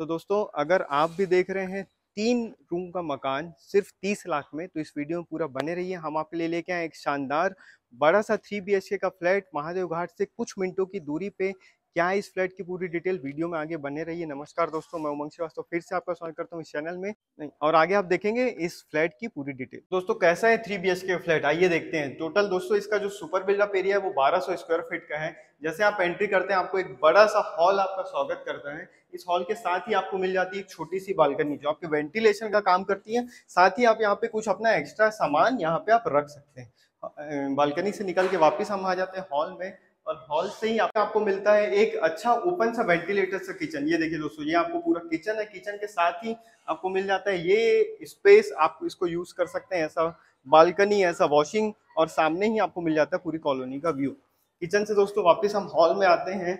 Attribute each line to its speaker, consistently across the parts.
Speaker 1: तो दोस्तों, अगर आप भी देख रहे हैं तीन रूम का मकान सिर्फ़ तीस लाख में तो इस वीडियो में पूरा बने रहिए। हम आपके लिए लेके आए एक शानदार, बड़ा सा थ्री बी का फ्लैट, महादेव घाट से कुछ मिनटों की दूरी पे क्या है इस फ्लैट की पूरी डिटेल वीडियो में आगे बने रहिए। नमस्कार दोस्तों, मैं उमंग श्रीवास्तव फिर से आपका स्वागत करता हूँ इस चैनल में। और आगे आप देखेंगे इस फ्लैट की पूरी डिटेल। दोस्तों, कैसा है थ्री बी फ्लैट? आइए देखते हैं। टोटल दोस्तों, इसका जो सुपर बिल्डअप एरिया है वो 1200 स्क्वायर फीट का है। जैसे आप एंट्री करते हैं, आपको एक बड़ा सा हॉल आपका स्वागत करता है। इस हॉल के साथ ही आपको मिल जाती है छोटी सी बालकनी, जो आपके वेंटिलेशन का काम करती है। साथ ही आप यहाँ पे कुछ अपना एक्स्ट्रा सामान यहाँ पे आप रख सकते हैं। बालकनी से निकल के वापस हम आ जाते हैं हॉल में। और हॉल से ही आपको मिलता है एक अच्छा ओपन सा वेंटिलेटर सा किचन। ये देखिए दोस्तों, ये आपको पूरा किचन है। किचन के साथ ही आपको मिल जाता है ये स्पेस। आप इसको यूज़ कर सकते हैं ऐसा बालकनी, ऐसा वॉशिंग और सामने ही आपको मिल जाता है पूरी कॉलोनी का व्यू किचन से दोस्तों वापस हम हॉल में आते हैं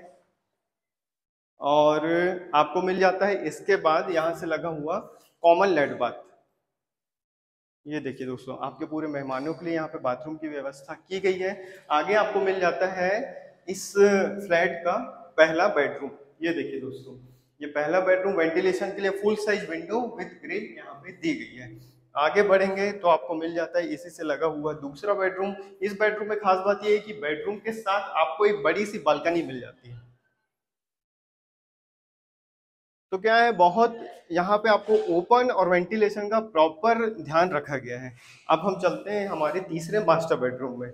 Speaker 1: और आपको मिल जाता है इसके बाद यहाँ से लगा हुआ कॉमन लेड बाथ ये देखिए दोस्तों, आपके पूरे मेहमानों के लिए यहाँ पे बाथरूम की व्यवस्था की गई है। आगे आपको मिल जाता है इस फ्लैट का पहला बेडरूम। ये देखिए दोस्तों, ये पहला बेडरूम वेंटिलेशन के लिए full size window with grill यहाँ पे दी गई है। आगे बढ़ेंगे तो आपको मिल जाता है इसी से लगा हुआ दूसरा बेडरूम। इस बेडरूम में खास बात यह है कि बेडरूम के साथ आपको एक बड़ी सी बालकनी मिल जाती है। तो क्या है, बहुत यहाँ पे आपको ओपन और वेंटिलेशन का प्रॉपर ध्यान रखा गया है। अब हम चलते हैं हमारे तीसरे मास्टर बेडरूम में।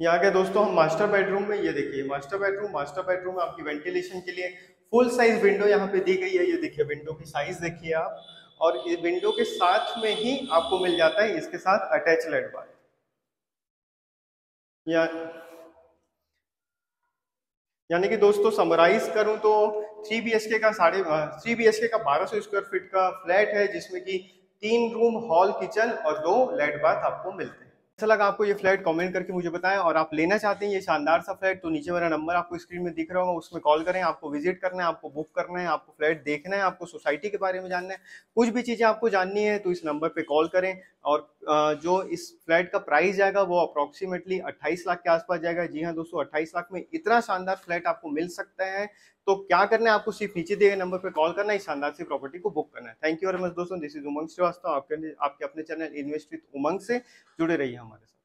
Speaker 1: यहाँ के दोस्तों, हम मास्टर बेडरूम में, ये देखिए मास्टर बेडरूम मास्टर बेडरूम में आपकी वेंटिलेशन के लिए फुल साइज़ विंडो यहाँ पे दी गई है। ये देखिए विंडो की साइज़ देखिए आप। और ये विंडो के साथ में ही आपको मिल जाता है इसके साथ अटैच लेट बार यानी कि दोस्तों समराइज करूँ तो थ्री बी का साढ़े थ्री बी का 1200 स्क्वायर फीट का फ्लैट है, जिसमें कि तीन रूम हॉल किचन और दो लेट बाथ आपको मिलते हैं। अच्छा लगा आपको ये फ्लैट कमेंट करके मुझे बताएँ और आप लेना चाहते हैं ये शानदार सा फ्लैट तो नीचे मेरा नंबर आपको स्क्रीन में दिख रहा होगा, उसमें कॉल करें, आपको विज़िट करना है, आपको बुक करना है, आपको फ्लैट देखना है, आपको सोसाइटी के बारे में जानना है, कुछ भी चीज़ें आपको जाननी है तो इस नंबर पर कॉल करें। और जो इस फ्लैट का प्राइस जाएगा वो अप्रोक्सीमेटली अट्ठाईस लाख के आसपास जाएगा। जी हाँ दोस्तों, अट्ठाईस लाख में इतना शानदार फ्लैट आपको मिल सकता है। तो क्या करना है, आपको सिर्फ़ नीचे दिए नंबर पर कॉल करना है, इस शानदार सी प्रॉपर्टी को बुक करना है। थैंक यू वेरी मच दोस्तों दिस इज़ उमंग श्रीवास्तव, आपके आपके अपने चैनल इन्वेस्ट विथ उमंग से जुड़े रहिए हमारे साथ।